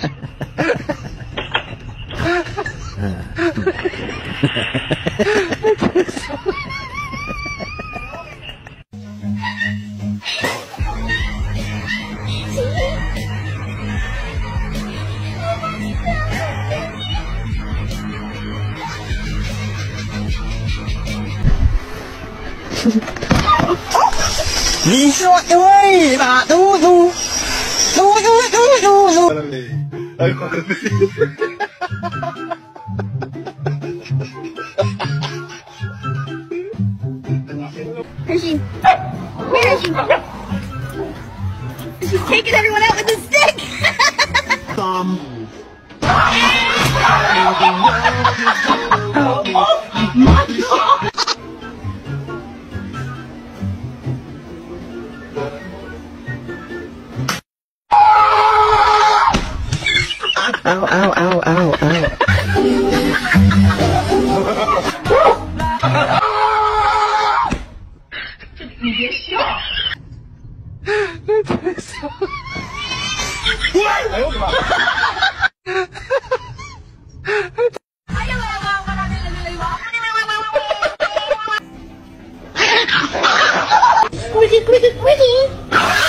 你说对吧，嘟嘟，嘟嘟嘟嘟嘟。Hershey. Hershey? She's taking everyone out with a stick. Ow, ow, ow, ow, ow. Squeaky, squeaky, squeaky.